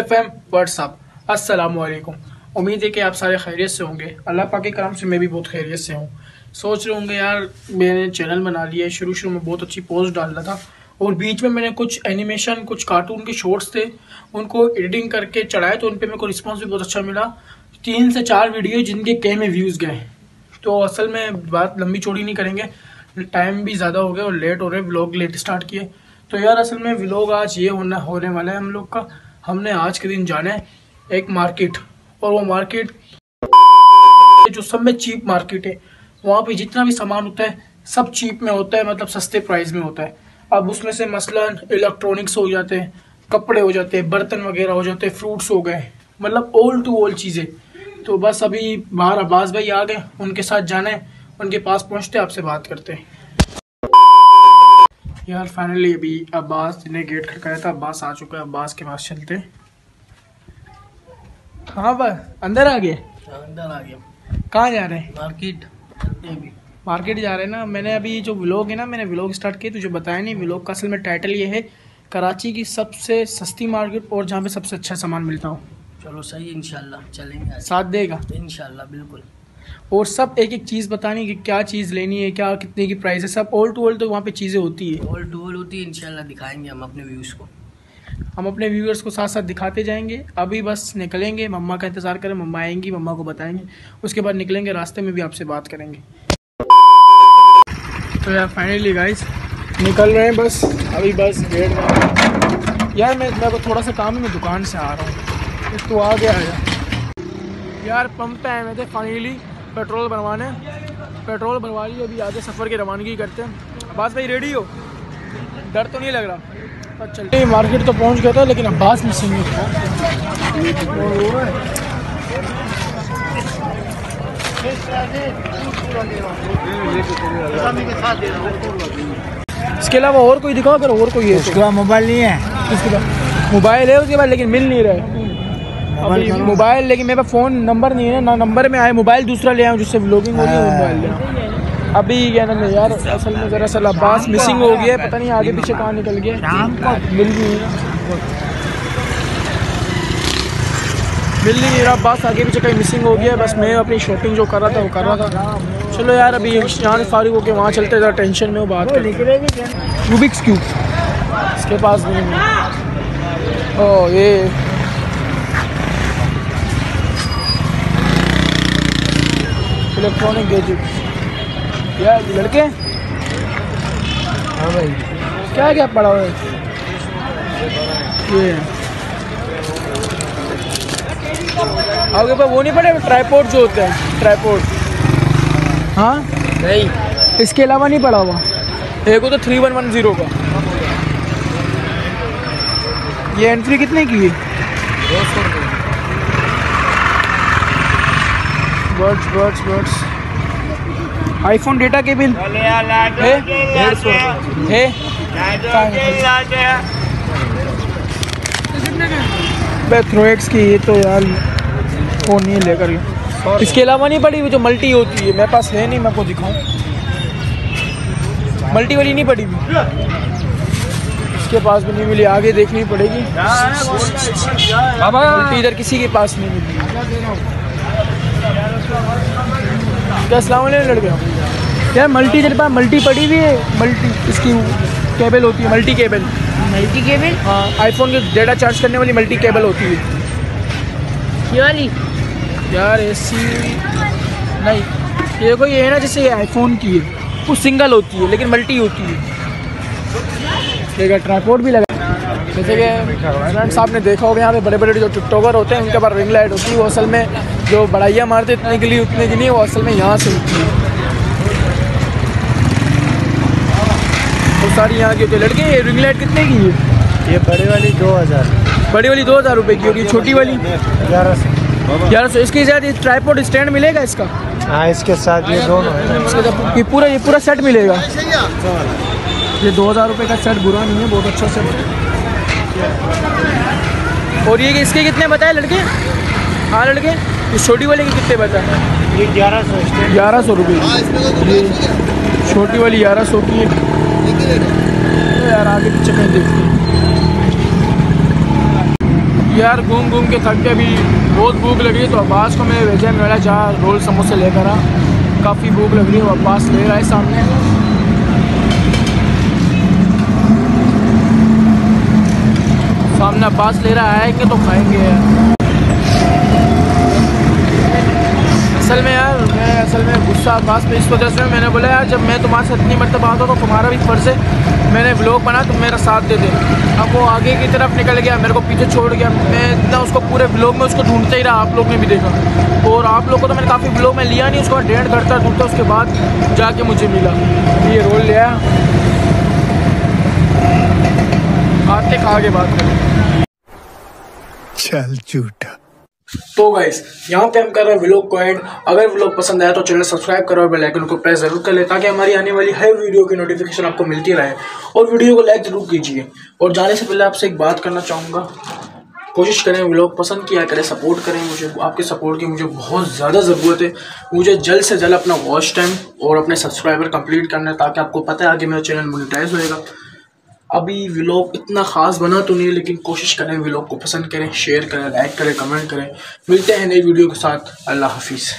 F M WhatsApp असलकुम उम्मीद है कि आप सारे खैरियत से होंगे। अल्लाह पाक के करम से मैं भी बहुत खैरियत से हूँ। सोच रहे होंगे यार, मैंने चैनल बना लिया है। शुरू शुरू में बहुत अच्छी पोस्ट डाल रहा था। और बीच में मैंने कुछ एनिमेशन कुछ कार्टून के शॉर्ट्स थे, उनको एडिटिंग करके चढ़ाए तो उन पर मेरे को रिस्पॉन्स भी बहुत अच्छा मिला। तीन से चार वीडियो जिनके कई में व्यूज़ गए तो असल में बात लंबी चौड़ी नहीं करेंगे। टाइम भी ज़्यादा हो गया और लेट हो रहे व्लॉग लेट स्टार्ट किए। तो यार, असल में व्लॉग आज ये होना, होने वाला है हम लोग का। हमने आज के दिन जाना है एक मार्केट और वो मार्केट जो सब में चीप मार्केट है, वहाँ पे जितना भी सामान होता है, सब चीप में होता है मतलब सस्ते प्राइस में होता है। अब उसमें से मसलन इलेक्ट्रॉनिक्स हो जाते हैं, कपड़े हो जाते हैं, बर्तन वगैरह हो जाते हैं फ्रूट्स हो गए मतलब ओल्ड टू ओल्ड चीज़ें। तो बस अभी बाहर अब्बास भाई आ गए, उनके साथ जाना है, उनके पास पहुँचते आपसे बात करते हैं। यार फाइनली अभी अब्बास ने गेट खड़काया था अब्बास आ चुका है। अब्बास के पास चलते। हाँ बस अंदर आ गए? अंदर आ गया कहाँ जा रहे हैं? मार्केट। मार्केट जा रहे हैं ना। मैंने अभी जो व्लॉग है ना मैंने व्लॉग स्टार्ट किया तुझे बताया नहीं। व्लॉग का असल में टाइटल ये है कराची की सबसे सस्ती मार्केट और जहाँ पे सबसे अच्छा सामान मिलता हो। चलो सही इंशाल्लाह। चलेंगे। साथ देगा? इंशाल्लाह बिल्कुल। और सब एक एक चीज़ बतानी कि क्या चीज़ लेनी है क्या कितने की प्राइस है सब ओल्ड टू ओल्ड तो वहाँ पे चीज़ें होती है। ऑल टू ऑल होती है इंशाल्लाह दिखाएँगे हम अपने व्यूज़ को। हम अपने व्यूअर्स को साथ साथ दिखाते जाएँगे। अभी बस निकलेंगे मम्मा का इंतज़ार करें मम्मा आएँगी मम्मा को बताएँगे। उसके बाद निकलेंगे रास्ते में भी आपसे बात करेंगे। तो यार फाइनली गाइस निकल रहे हैं बस। अभी बस गेट यार मैं मेरे को थोड़ा सा काम है मैं दुकान से आ रहा हूँ। तो आ गया यार यार पंप पे आए हुए थे फाइनली पेट्रोल बनवाने पेट्रोल भरवा लिया अभी आगे सफ़र की रवानगी करते हैं। अब्बास भाई रेडी हो? डर तो नहीं लग रहा? पर चलते मार्केट तो पहुँच गया था लेकिन अब्बास मिसिंग इसके अलावा और कोई दिखाओ अगर और कोई है तो। मोबाइल नहीं है। मोबाइल है उसके बाद लेकिन मिल नहीं रहा अभी मोबाइल लेकिन मेरे पास फ़ोन नंबर नहीं है ना नंबर में आए मोबाइल दूसरा ले आऊँ जिससे व्लॉगिंग हो रही है मोबाइल ले अभी क्या नाम है यार असल में ज़रा सा अब्बास मिसिंग हो गया है पता नहीं आगे पीछे कहाँ निकल गया। मिल नहीं मिल नहीं रहा अब्बास आगे पीछे कहीं मिसिंग हो गया है बस मैं अपनी शॉपिंग जो कर रहा था वो कर रहा था। चलो यार अभी यहाँ से फारिग होकर वहाँ चलते ज़रा टेंशन में वो बात रूबिक्स क्यूब इसके पास नहीं ओ ये इलेक्ट्रॉनिक गैजेट यार लड़के? हाँ भाई। क्या क्या पड़ा हुआ है? ये। आगे पर वो नहीं पड़े ट्राईपोर्ट जो होते हैं ट्राईपोर्ट हाँ? नहीं। इसके अलावा नहीं पड़ा हुआ। एक तो थ्री वन वन ज़ीरो का। ये एंट्री कितने की है? Birds birds birds iPhone data cable है? है? थ्रोएक्स की ये तो यार फ़ोन नहीं लेकर। इसके अलावा नहीं पड़ी वो जो मल्टी होती है। मेरे पास है नहीं मैं आपको दिखाऊँ। मल्टी वाली नहीं पड़ी हुई। इसके पास भी नहीं मिली आगे देखनी पड़ेगी। मल्टी इधर किसी के पास नहीं मिली। क्या अस्सलाम वालेकुम लड़के यार मल्टी तेरे पास मल्टी पड़ी हुई है? मल्टी इसकी केबल होती है मल्टी केबल मल्टी केबल हाँ आईफोन के डेटा चार्ज करने वाली मल्टी केबल होती है। ये वाली? यार ऐसी नहीं ये कोई ये है ना जैसे ये आईफोन की है। वो सिंगल होती है लेकिन मल्टी होती है। देखा ट्राईपोर्ट भी लगा। जैसे कि फ्रेंड्स आपने देखा होगा यहाँ पे बड़े बड़े जो टिकटॉकर होते हैं उनके पास रिंग लाइट होती है वो असल में जो बड़ाइयाँ मारते इतने के लिए उतने की नहीं वो असल में यहाँ से होती है। वो सारी यहाँ की होती है लड़के ये रिंग लाइट कितने की है? ये बड़े वाली दो हज़ार। बड़ी वाली दो हज़ार रुपये की होगी छोटी वाली? ग्यारह सौ। यार सौ। इसके साथ ट्राईपोर्ट स्टैंड मिलेगा इसका? हाँ इसके साथ ये दोनों ये पूरा ये पूरा सेट मिलेगा। ये दो हज़ार रुपये का सेट बुरा नहीं है बहुत अच्छा सेट और ये इसके कितने बताए लड़के? हाँ लड़के? ये छोटी वाले के कितने बताए ये ग्यारह सौ ग्यारह सौ रुपये। ये छोटी वाली ग्यारह सौ की है? तो यार आगे पीछे कहीं देखते हैं। यार घूम घूम के थक के भी बहुत भूख लग रही है तो अब्बास को मैं भेजा मेरा जहाँ रोल समोसे लेकर आ। काफ़ी भूख लग रही है वो अब्बास ले रहा है सामने। सामने अब्बास ले रहा है कि तो खाएँगे यार। असल में यार, मैं असल में गुस्सा अब्बास पे इस वजह से मैंने बोला, यार, जब मैं तुम्हारे साथ इतनी मरतब आता तो तुम्हारा भी फ़र्ज़ है, मैंने ब्लॉग बना, तुम मेरा साथ दे दे। अब वो आगे की तरफ़ निकल गया, मेरे को पीछे छोड़ गया। मैं इतना उसको पूरे ब्लॉग में उसको ढूंढते ही रहा, आप लोग ने भी देखा। और आप लोग को तो मैंने काफ़ी ब्लॉग में लिया नहीं, उसको डेढ़ घंटा ढूंढता, उसके बाद जाके मुझे मिला। ये रोल लिया। आते खा के बात चल झूठा। तो गाइस यहाँ पे हम कर रहे हैं व्लॉग को एंड अगर व्लॉग पसंद आया तो चैनल सब्सक्राइब करो और बेल आइकन को प्रेस ज़रूर कर ले ताकि हमारी आने वाली हर वीडियो की नोटिफिकेशन आपको मिलती रहे। और वीडियो को लाइक ज़रूर कीजिए। और जाने से पहले आपसे एक बात करना चाहूँगा। कोशिश करें व्लॉग पसंद किया करें सपोर्ट करें। मुझे, आपके सपोर्ट की मुझे बहुत ज़्यादा ज़रूरत है। मुझे जल्द से जल्द अपना वॉच टाइम और अपने सब्सक्राइबर कंप्लीट करना है ताकि आपको पता है आगे मेरा चैनल मोनिटाइज होएगा। अभी व्लॉग इतना ख़ास बना तो नहीं लेकिन कोशिश करें व्लॉग को पसंद करें शेयर करें लाइक करें कमेंट करें। मिलते हैं नई वीडियो के साथ। अल्लाह हाफिज़।